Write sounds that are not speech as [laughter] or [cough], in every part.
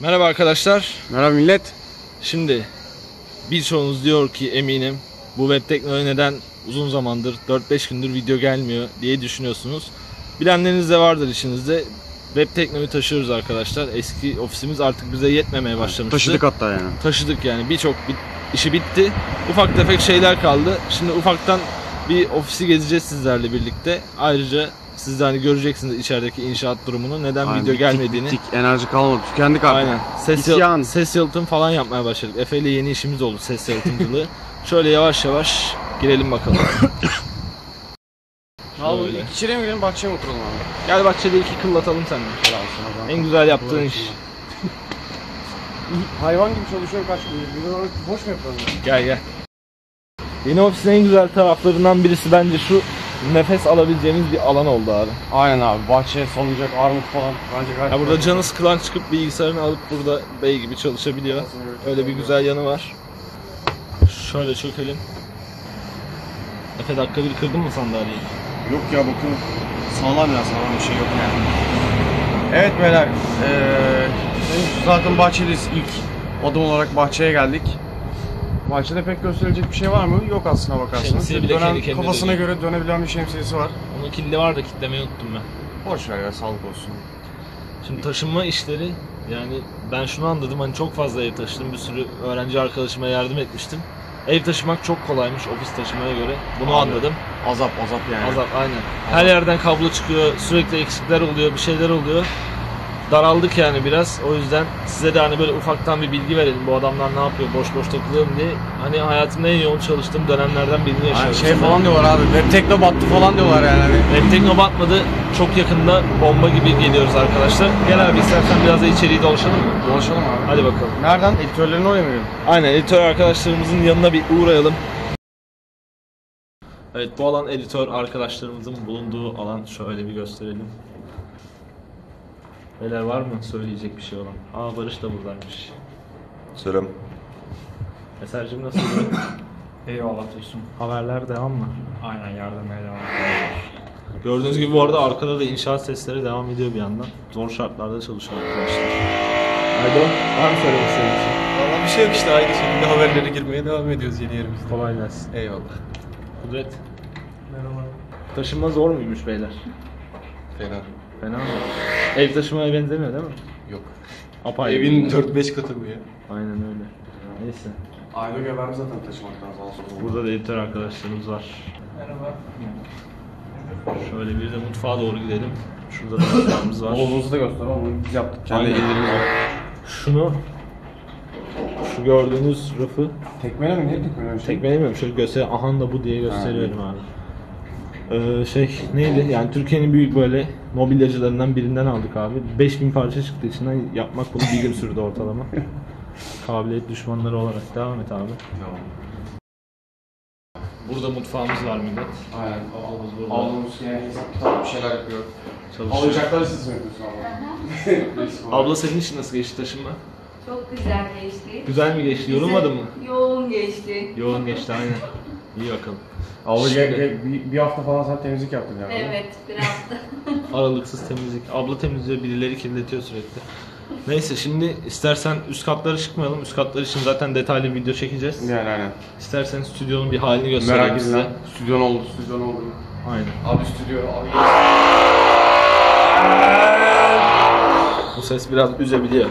Merhaba arkadaşlar. Merhaba millet. Şimdi birçoğunuz diyor ki eminim bu web teknoloji neden uzun zamandır 4-5 gündür video gelmiyor diye düşünüyorsunuz. Bilenleriniz de vardır içinizde. Web teknoloji taşıyoruz arkadaşlar. Eski ofisimiz artık bize yetmemeye başlamıştı. Taşıdık hatta yani. Taşıdık yani birçok bit- işi bitti. Ufak tefek şeyler kaldı. Şimdi ufaktan bir ofisi gezeceğiz sizlerle birlikte. Ayrıca siz de hani göreceksiniz içerideki inşaat durumunu. Neden Aynen, video bittik, gelmediğini. bittik. Enerji kalmadı. Tükendik artık. Aynen. Ses, İsyan. yal- ses yalıtım falan yapmaya başladık. Efe ile yeni işimiz oldu ses yalıtımcılığı. [laughs] Şöyle yavaş yavaş girelim bakalım. Ne yapalım? Öyle. İlk içeriye mi girelim bahçeye mi oturalım abi? Gel bahçede iki kıllatalım seninle. En güzel yaptığın iş. [laughs] Hayvan gibi çalışıyorum kaç gündür. Boş mu yapalım? ya? Gel gel. Yeni ofisin en güzel taraflarından birisi bence şu nefes alabileceğimiz bir alan oldu abi. Aynen abi. Bahçe, salıncak, armut falan. Bence gayet Ya burada canı sıkılan çıkıp bilgisayarını alıp burada bey gibi çalışabiliyor. Öyle bir güzel yanı var. Şöyle çökelim. Efe dakika bir kırdın mı sandalyeyi? Yok ya bakın. Sağlam ya sağlam bir şey yok yani. Evet beyler. Eee henüz zaten bahçedeyiz ilk adım olarak bahçeye geldik. Bahçede pek gösterilecek bir şey var mı? Yok aslına bakarsanız. Şemsiye bile Dönen, kendi kendine kafasına dönüyor. göre dönebilen bir şemsiyesi var. Onun kilidi var da kitlemeyi unuttum ben. Boş ver ya sağlık olsun. Şimdi taşınma işleri yani ben şunu anladım hani çok fazla ev taşıdım bir sürü öğrenci arkadaşıma yardım etmiştim. Ev taşımak çok kolaymış ofis taşımaya göre. Bunu Abi. anladım. Azap azap yani. Azap aynen. Her yerden kablo çıkıyor, sürekli eksikler oluyor, bir şeyler oluyor. Daraldık yani biraz. O yüzden size de hani böyle ufaktan bir bilgi verelim. Bu adamlar ne yapıyor, boş boş takılıyor mu diye. Hani hayatımda en yoğun çalıştığım dönemlerden birini yaşıyorum. şey falan diyorlar abi. Web tekno battı falan diyorlar yani. Hani Web Tekno batmadı. Çok yakında bomba gibi geliyoruz arkadaşlar. Gel abi istersen biraz da içeriği dolaşalım mı? Dolaşalım abi. Hadi bakalım. Nereden? Editörlerin oraya mı? Aynen editör arkadaşlarımızın yanına bir uğrayalım. Evet bu alan editör arkadaşlarımızın bulunduğu alan. Şöyle bir gösterelim. Neler var mı söyleyecek bir şey olan? Aa Barış da buradaymış. Selam. Eser'cim nasıl gidiyor? [laughs] Eyvallah Tosun. Haberler devam mı? Aynen yardımaya devam. Gördüğünüz gibi bu arada arkada da inşaat sesleri devam ediyor bir yandan. Zor şartlarda çalışıyor arkadaşlar. Aydo, var mı söylemek istediğin bir şey? Valla bir şey yok işte aynı şekilde haberlere girmeye devam ediyoruz yeni yerimizde. Kolay gelsin. Eyvallah. Kudret. Taşınma zor muymuş beyler? Fena. Fena mı? Ev taşımaya benzemiyor değil mi? Yok. Apayrı. Evin 4-5 katı bu ya. Aynen öyle. Neyse. Ayda geberdi zaten taşımaktan sağ olsun. Burada da editör arkadaşlarımız var. Merhaba. Şöyle bir de mutfağa doğru gidelim. Şurada da mutfağımız var. Oğlunuzu da göster ama biz yaptık. Kendi Aynen. ellerimizle. Şunu şu gördüğünüz rafı Tekmele mi? Niye tekmele bir şey? tekmelemiyorum. Şöyle göster ahan da bu diye gösteriyorum abi. Ee, şey neydi? Yani Türkiye'nin büyük böyle mobilyacılarından birinden aldık abi. 5000 parça çıktı içinden yapmak bunu bir gün sürdü ortalama. [laughs] Kabiliyet düşmanları olarak devam et abi. Tamam. Burada mutfağımız var millet. Aynen. Ablamız burada. Ablamız yani hesap kitap bir şeyler yapıyor. Çalışıyor. Alacakları siz mi yapıyorsun abla? Abla senin için nasıl geçti taşınma? Çok güzel geçti. Güzel mi geçti? Yorulmadın mı? Yoğun geçti. Yoğun geçti aynen. [laughs] İyi bakalım. Abla Şimdi- gel, gel, bir, bir hafta falan sen temizlik yaptın yani. Evet, biraz da. [laughs] Aralıksız temizlik. Abla temizliyor, birileri kirletiyor sürekli. Neyse şimdi istersen üst katlara çıkmayalım. Üst katlar için zaten detaylı bir video çekeceğiz. Yani aynen. İstersen stüdyonun bir halini gösterelim Merak size. edilen. Stüdyon oldu, stüdyon oldu. Aynen. Abi stüdyo, abi Bu ses biraz üzebiliyor.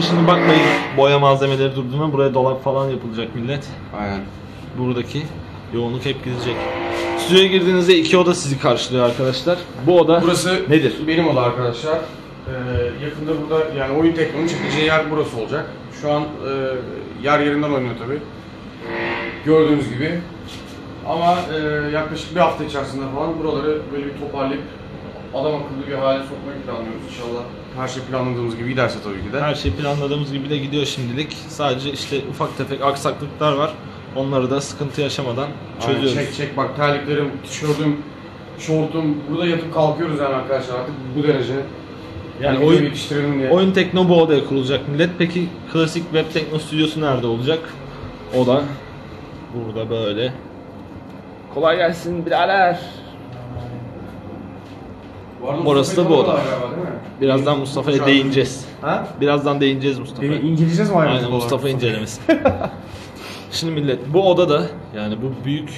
Burada şimdi bakmayın boya malzemeleri durduğuna buraya dolap falan yapılacak millet. Aynen. Buradaki yoğunluk hep gidecek. Stüdyoya girdiğinizde iki oda sizi karşılıyor arkadaşlar. Bu oda Burası nedir? benim oda arkadaşlar. Ee, yakında burada yani oyun teknolojinin çekeceği yer burası olacak. Şu an e, yer yerinden oynuyor tabi. Gördüğünüz gibi. Ama e, yaklaşık bir hafta içerisinde falan buraları böyle bir toparlayıp adam akıllı bir hale sokmayı planlıyoruz inşallah. Her şey planladığımız gibi giderse tabii ki de. Her şey planladığımız gibi de gidiyor şimdilik. Sadece işte ufak tefek aksaklıklar var. Onları da sıkıntı yaşamadan Aynen, çözüyoruz. çek çek bak terliklerim, tişörtüm, şortum. Burada yatıp kalkıyoruz yani arkadaşlar artık bu derece. Yani Yani oyun, diye. oyun tekno bu odaya kurulacak millet. Peki klasik web tekno stüdyosu nerede olacak? O da burada böyle. Kolay gelsin birader. Orası da bu oda. Birazdan Mustafa'ya değineceğiz. Ha? Birazdan değineceğiz Mustafa'ya. İnceleyeceğiz mi ayrıntılı Aynen? Mustafa incelemesi. [laughs] Şimdi millet bu odada yani bu büyük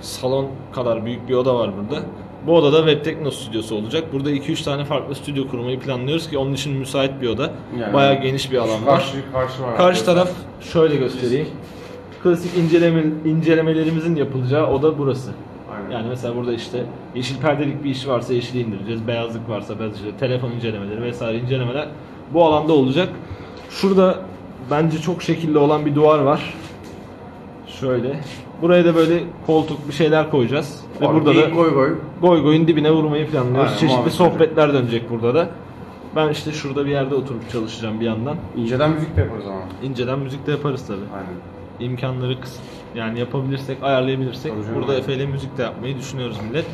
salon kadar büyük bir oda var burada. Bu odada Web Tekno stüdyosu olacak. Burada 2-3 tane farklı stüdyo kurmayı planlıyoruz ki onun için müsait bir oda. Yani- Bayağı geniş bir alan var. Karşı, karşı var. Karşı taraf şöyle göstereyim. Klasik inceleme, incelemelerimizin yapılacağı oda burası. Yani mesela burada işte yeşil perdelik bir iş varsa yeşili indireceğiz. Beyazlık varsa beyaz işte telefon incelemeleri vesaire incelemeler bu alanda olacak. Şurada bence çok şekilli olan bir duvar var. Şöyle. Buraya da böyle koltuk bir şeyler koyacağız. Ve burada da Goy goy. goy goyun dibine vurmayı planlıyoruz. Aynen, Çeşitli muhabbet sohbetler dönecek burada da. Ben işte şurada bir yerde oturup çalışacağım bir yandan. İnceden müzik de yaparız ama. İnceden müzik de yaparız tabi. Aynen. İmkanları kısıt. Yani yapabilirsek, ayarlayabilirsek Tabii burada Efe ile müzik de yapmayı düşünüyoruz millet.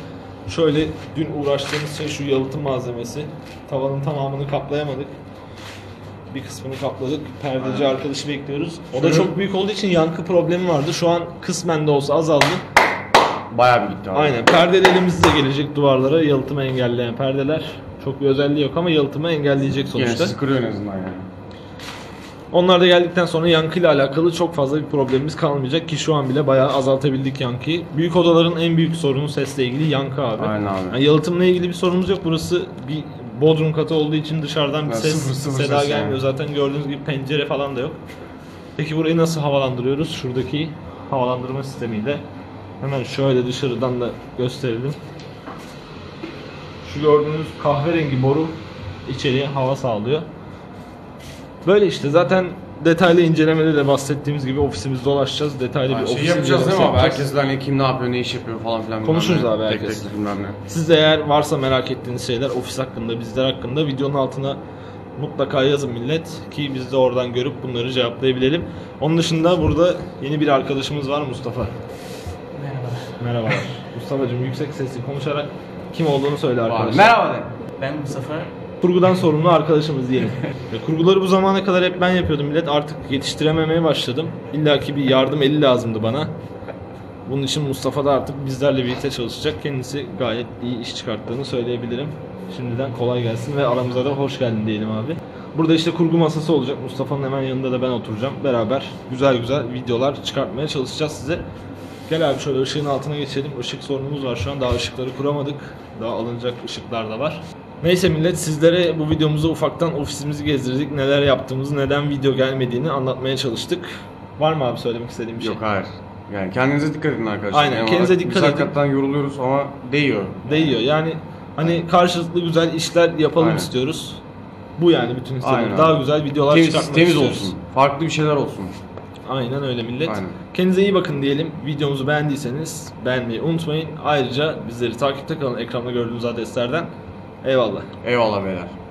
Şöyle dün uğraştığımız şey şu yalıtım malzemesi. Tavanın tamamını kaplayamadık. Bir kısmını kapladık. Perdeci arkadaşı bekliyoruz. O da Şöyle- çok büyük olduğu için yankı problemi vardı. Şu an kısmen de olsa azaldı. Bayağı bir gitti abi. Aynen. Perdelerimiz de gelecek duvarlara. Yalıtımı engelleyen perdeler. Çok bir özelliği yok ama yalıtımı engelleyecek Yine sonuçta. sıkılıyor en azından yani. Onlar da geldikten sonra yankıyla alakalı çok fazla bir problemimiz kalmayacak ki şu an bile bayağı azaltabildik yankıyı. Büyük odaların en büyük sorunu sesle ilgili yankı abi. Aynen abi. Yani yalıtımla ilgili bir sorunumuz yok. Burası bir bodrum katı olduğu için dışarıdan bir Ya ses, sıfır, sıfır seda ses gelmiyor. yani. Zaten gördüğünüz gibi pencere falan da yok. Peki burayı nasıl havalandırıyoruz? Şuradaki havalandırma sistemiyle. Hemen şöyle dışarıdan da gösterelim. Şu gördüğünüz kahverengi boru içeriye hava sağlıyor. Böyle işte zaten detaylı incelemede de bahsettiğimiz gibi ofisimizde dolaşacağız. Detaylı bir ofis şey yapacağız değil mi abi? yapacağız. Herkes hani kim ne yapıyor, ne iş yapıyor falan filan. bilmem Konuşuruz ne. abi Tek herkesle. tek bilmem ne. Siz de eğer varsa merak ettiğiniz şeyler ofis hakkında, bizler hakkında videonun altına mutlaka yazın millet ki biz de oradan görüp bunları cevaplayabilelim. Onun dışında burada yeni bir arkadaşımız var Mustafa. Merhaba. Merhabalar. [laughs] Mustafa'cığım yüksek sesli konuşarak kim olduğunu söyle arkadaşlar. Merhaba de. Ben Mustafa. Kurgudan sorumlu arkadaşımız diyelim. Ya, [laughs] Kurguları bu zamana kadar hep ben yapıyordum millet. Artık yetiştirememeye başladım. İlla ki bir yardım eli lazımdı bana. Bunun için Mustafa da artık bizlerle birlikte çalışacak. Kendisi gayet iyi iş çıkarttığını söyleyebilirim. Şimdiden kolay gelsin ve aramıza da hoş geldin diyelim abi. Burada işte kurgu masası olacak. Mustafa'nın hemen yanında da ben oturacağım. Beraber güzel güzel videolar çıkartmaya çalışacağız size. Gel abi şöyle ışığın altına geçelim. Işık sorunumuz var şu an. Daha ışıkları kuramadık. Daha alınacak ışıklar da var. Neyse millet sizlere bu videomuzda ufaktan ofisimizi gezdirdik. Neler yaptığımızı, neden video gelmediğini anlatmaya çalıştık. Var mı abi söylemek istediğim bir şey? Yok hayır. Yani kendinize dikkat edin arkadaşlar. Aynen, Yani kendinize dikkat edin. hakikaten yoruluyoruz ama değiyor. Değiyor. Yani hani karşılıklı güzel işler yapalım Aynen. istiyoruz. Bu yani bütün isteğimiz. Aynen. Daha güzel videolar Temiz, çıkartmak temiz istiyoruz. olsun. Farklı bir şeyler olsun. Aynen öyle millet. Aynen. Kendinize iyi bakın diyelim. Videomuzu beğendiyseniz beğenmeyi unutmayın. Ayrıca bizleri takipte kalın ekranda gördüğünüz adreslerden. Eyvallah. Eyvallah beyler.